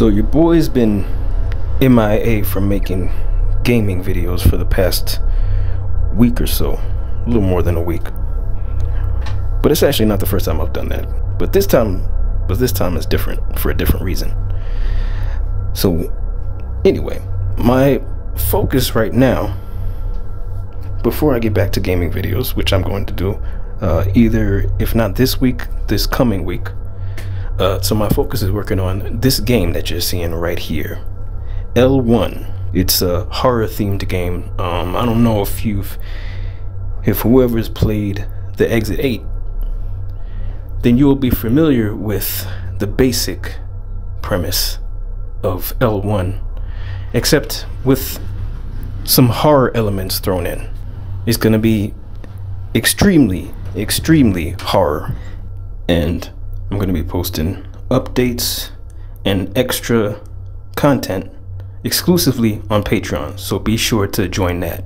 So your boy's been MIA from making gaming videos for the past week or so, a little more than a week. But it's actually not the first time I've done that. But this time, but this time is different for a different reason. So anyway, my focus right now, before I get back to gaming videos, which I'm going to do, uh, either if not this week, this coming week. Uh, so my focus is working on this game that you're seeing right here, L1. It's a horror themed game. Um, I don't know if you've, if whoever's played the Exit 8, then you will be familiar with the basic premise of L1, except with some horror elements thrown in. It's going to be extremely, extremely horror. And I'm going to be posting updates and extra content exclusively on Patreon. So be sure to join that.